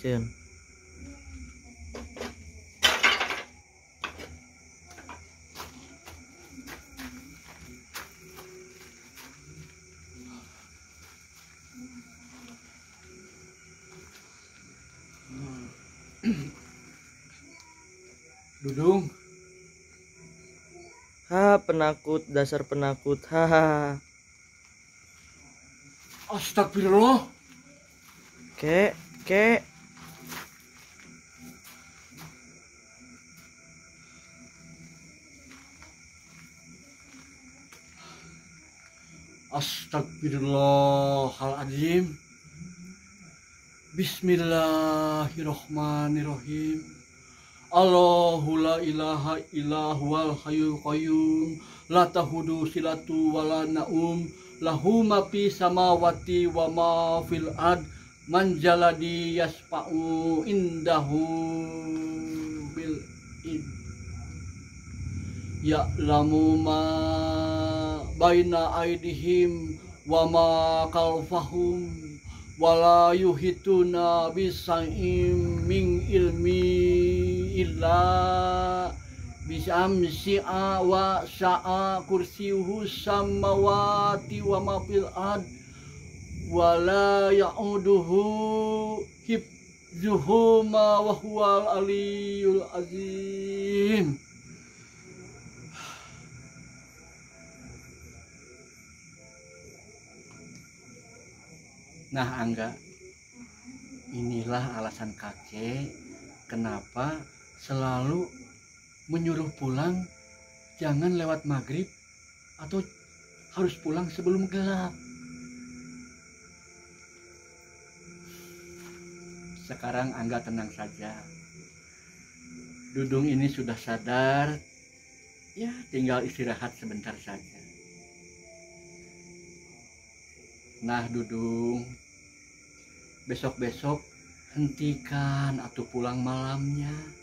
action. Dudung, ha penakut dasar penakut. Hahaha astagfirullah. kek kek Astagfirullahaladzim. Bismillahirrohmanirrohim. Allahu la ilaha illa huwal hayyul qayyum la tahudu silatu wala naum lahu ma fi samawati wa ma fil ard man jaladi yasfa'u indahu bil id ya'lamu ma baina aidihim wa ma khalfahum wala yuhituna bisa'im min ilmi illa bisamsi'a wa sa'a kursiyuhu samawati wa ma fil ard wala ya'uduhu hibzuhuma wa huwal aliyul azim Nah Angga, inilah alasan kakek kenapa selalu menyuruh pulang jangan lewat maghrib atau harus pulang sebelum gelap. Sekarang Angga tenang saja. Dudung ini sudah sadar, ya tinggal istirahat sebentar saja. Nah Dudung, besok-besok hentikan atau pulang malamnya.